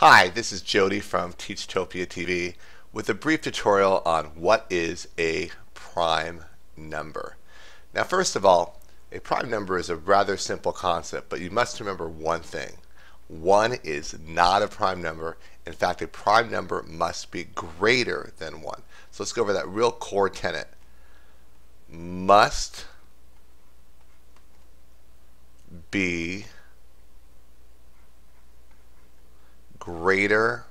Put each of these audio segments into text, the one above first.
Hi, this is Jody from Teachtopia TV with a brief tutorial on what is a prime number. Now first of all, a prime number is a rather simple concept, but you must remember one thing. 1 is not a prime number. In fact, a prime number must be greater than 1. So let's go over that real core tenet. Must be greater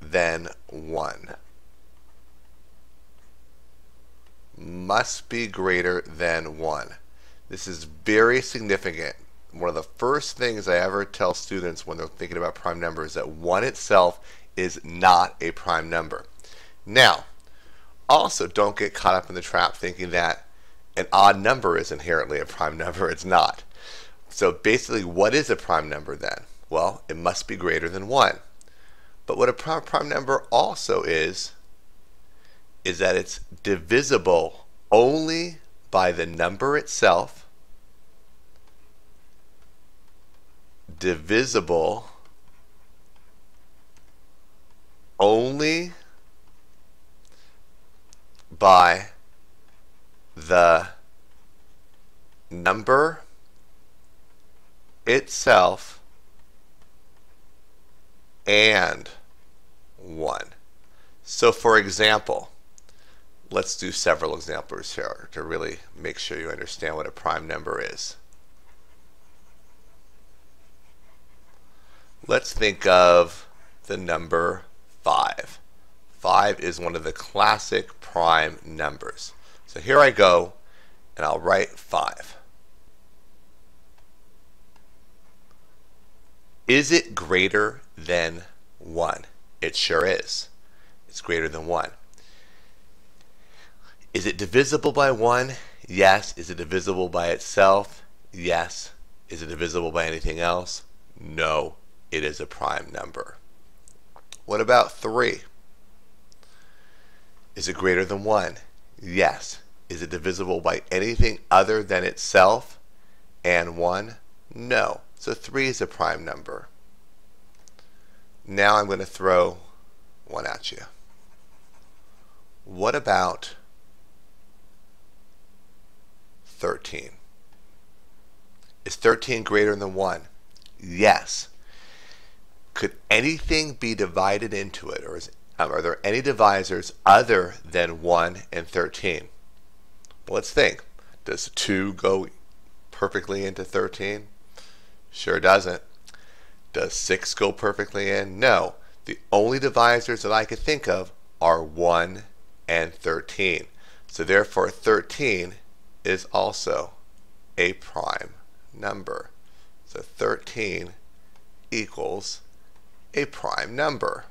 than 1. Must be greater than 1. This is very significant. One of the first things I ever tell students when they're thinking about prime numbers is that 1 itself is not a prime number. Now, also don't get caught up in the trap thinking that an odd number is inherently a prime number. It's not. So basically, what is a prime number then? Well, it must be greater than 1. But what a prime, prime number also is, is that it's divisible only by the number itself, divisible only by the number itself and 1. So for example, let's do several examples here to really make sure you understand what a prime number is. Let's think of the number 5. 5 is one of the classic prime numbers. So here I go, and I'll write 5. Is it greater than 1? It sure is. It's greater than 1. Is it divisible by 1? Yes. Is it divisible by itself? Yes. Is it divisible by anything else? No. It is a prime number. What about 3? Is it greater than 1? Yes. Is it divisible by anything other than itself and 1? No. So 3 is a prime number. Now I'm going to throw one at you. What about 13? Is 13 greater than 1? Yes. Could anything be divided into it, or is, um, are there any divisors other than 1 and 13? Well, let's think. Does 2 go perfectly into 13? Sure doesn't. Does 6 go perfectly in? No. The only divisors that I could think of are 1 and 13. So therefore 13 is also a prime number. So 13 equals a prime number.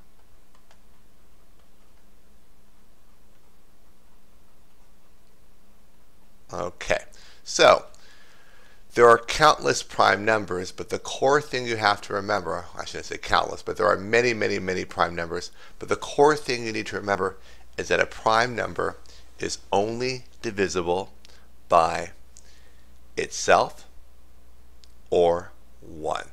Okay, so there are countless prime numbers, but the core thing you have to remember, I shouldn't say countless, but there are many, many, many prime numbers. But the core thing you need to remember is that a prime number is only divisible by itself or 1.